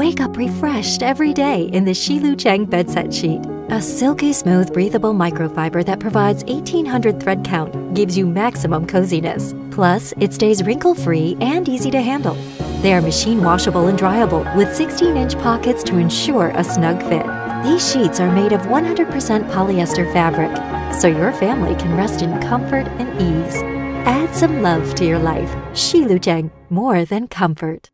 Wake up refreshed every day in the Shilucheng bedset sheet. A silky smooth breathable microfiber that provides 1800 thread count gives you maximum coziness. Plus, it stays wrinkle free and easy to handle. They are machine washable and dryable with 16 inch pockets to ensure a snug fit. These sheets are made of 100% polyester fabric, so your family can rest in comfort and ease. Add some love to your life. Shilucheng—more than comfort.